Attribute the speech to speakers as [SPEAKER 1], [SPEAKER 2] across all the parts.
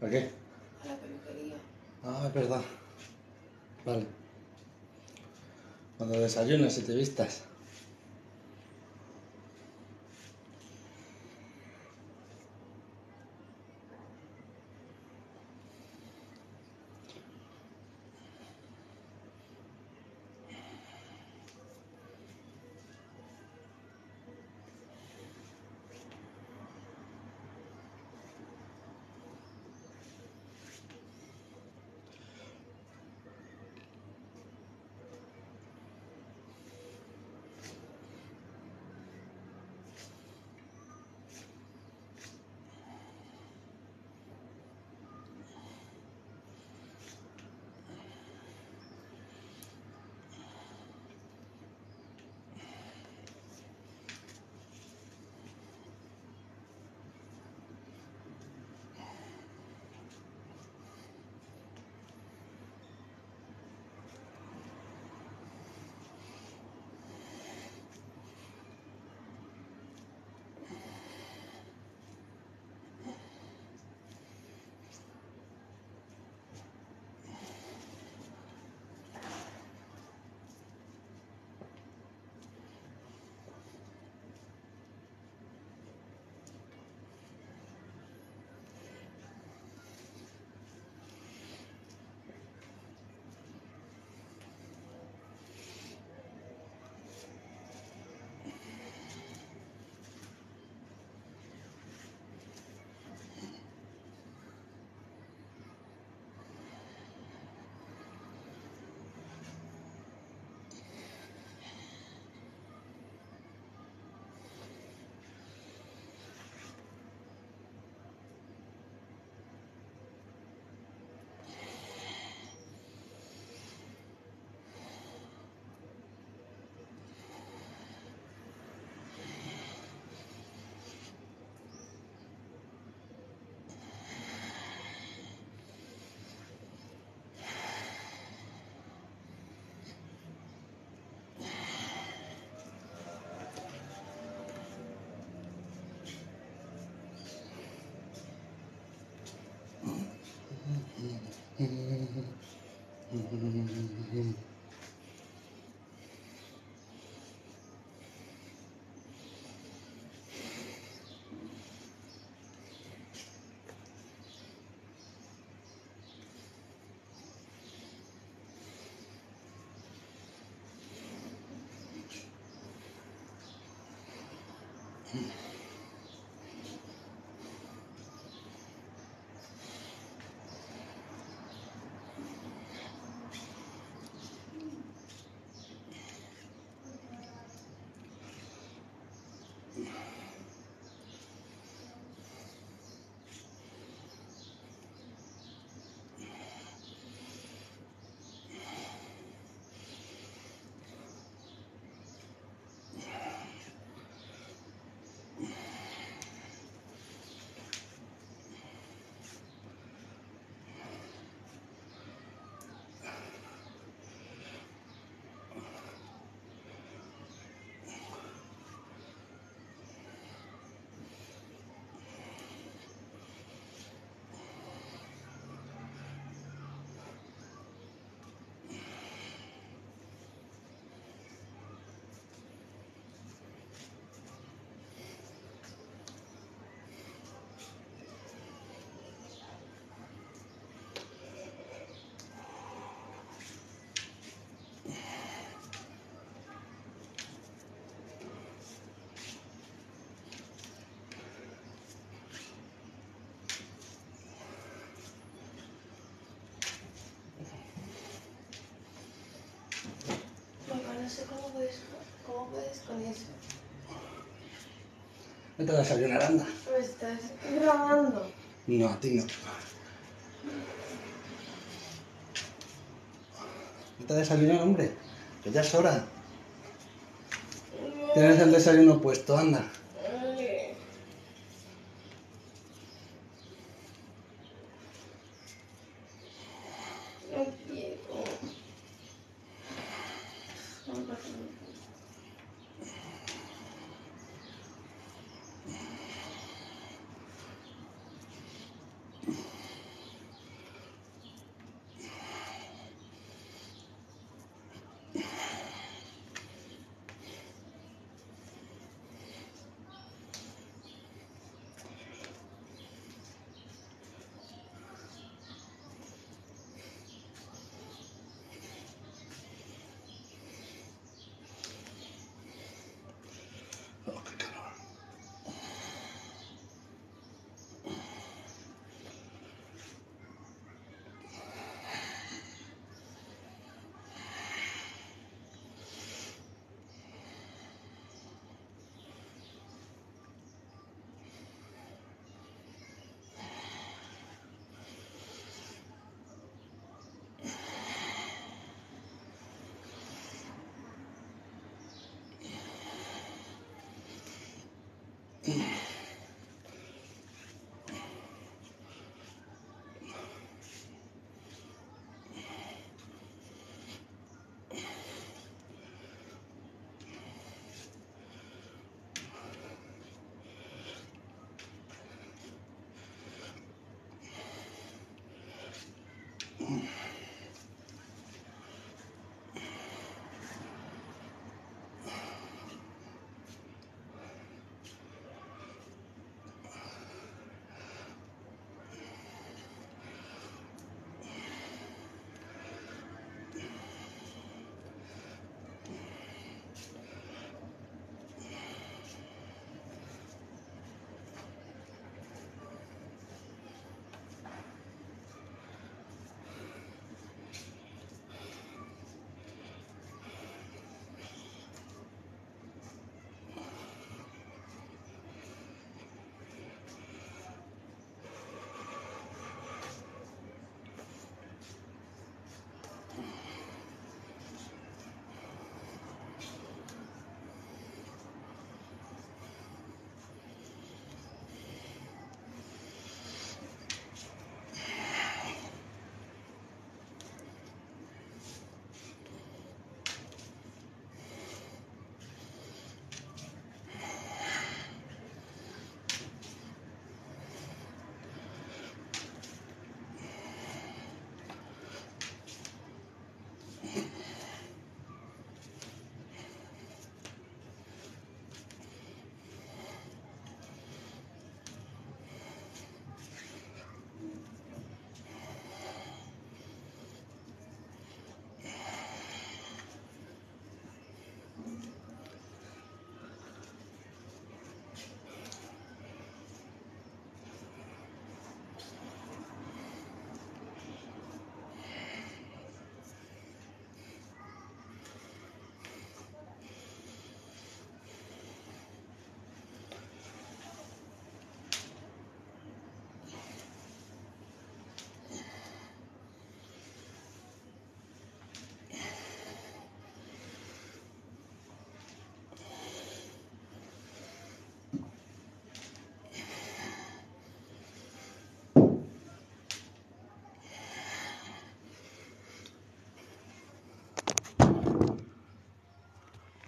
[SPEAKER 1] ¿Para qué?
[SPEAKER 2] A la peluquería.
[SPEAKER 1] Ah, es verdad. Vale. Cuando desayunes y te vistas.
[SPEAKER 2] Mm-hmm. Puedes, cómo puedes con eso.
[SPEAKER 1] Vete a desayunar, anda.
[SPEAKER 2] Me estás grabando.
[SPEAKER 1] No, a ti no. Vete a desayunar, hombre. Que ya es hora. Tienes el desayuno puesto, anda.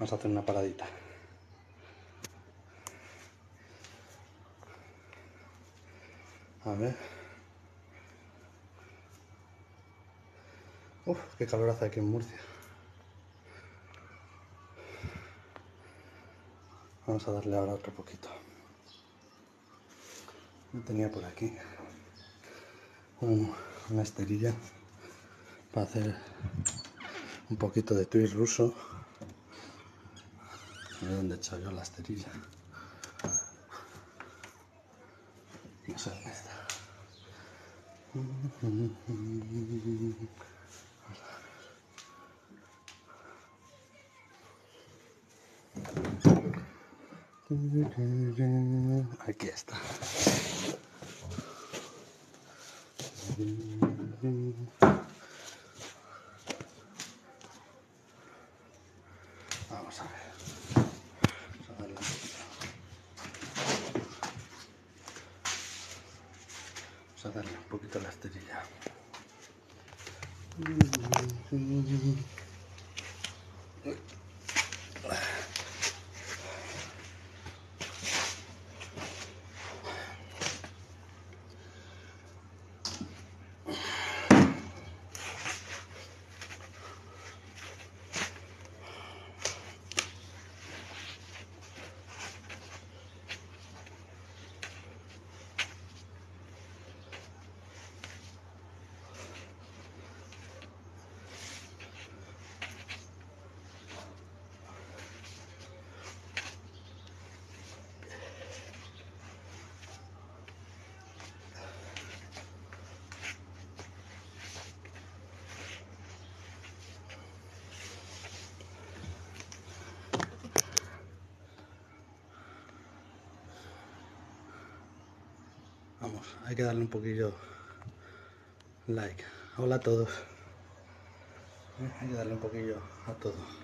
[SPEAKER 1] Vamos a hacer una paradita. A ver. Uf, qué calor hace aquí en Murcia. Vamos a darle ahora otro poquito. Yo tenía por aquí un- una esterilla para hacer un poquito de twist ruso. A ver dónde he echado yo la esterilla. No sé dónde está. Aquí está. Vamos a ver. Vamos a darle un poquito. Vamos a darle un poquito la esterilla. Vamos, hay que darle un poquillo like. Hola a todos. Hay que darle un poquillo a todo.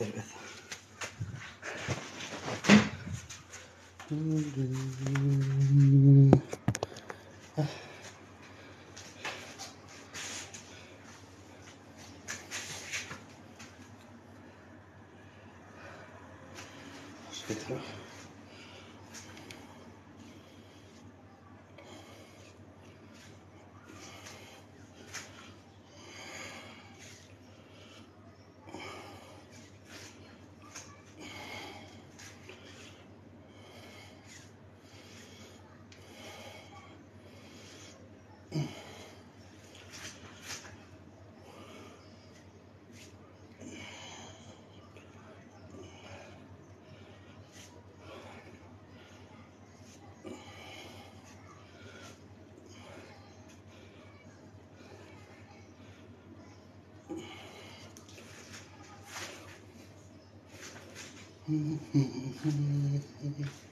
[SPEAKER 1] Mm-hmm. Mm-hmm.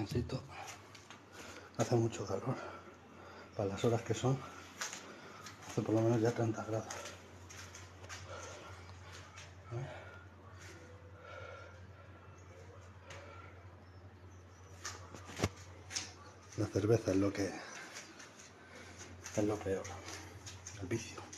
[SPEAKER 1] descansito. Hace mucho calor. Para las horas que son, hace por lo menos ya 30 grados. La cerveza es lo que es lo peor, el vicio.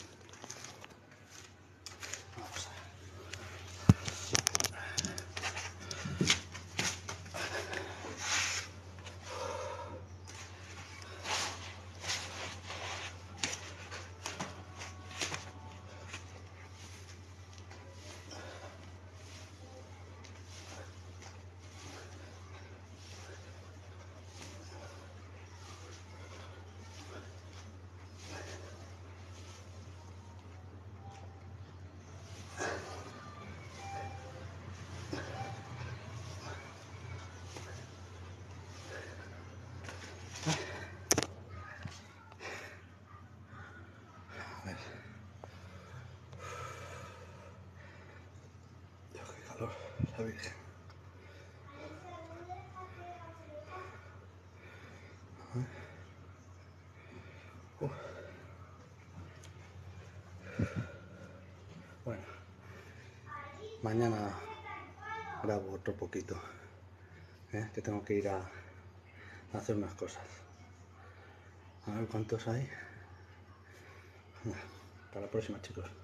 [SPEAKER 1] Bueno, mañana grabo otro poquito, ¿eh? que tengo que ir a, hacer unas cosas. A ver cuántos hay. Hasta la próxima, chicos.